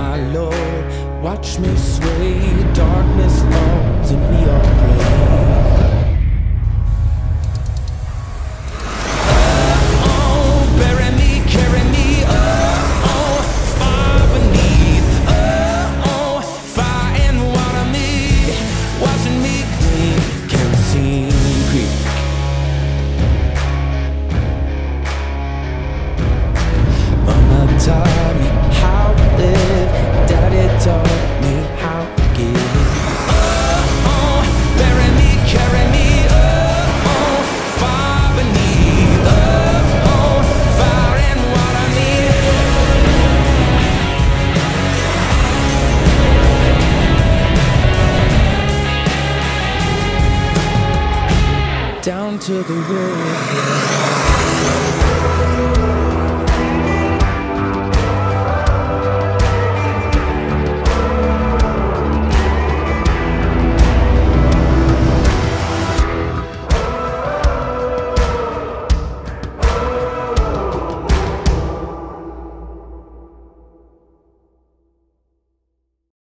my Lord, watch me sway. Dark Down to the river.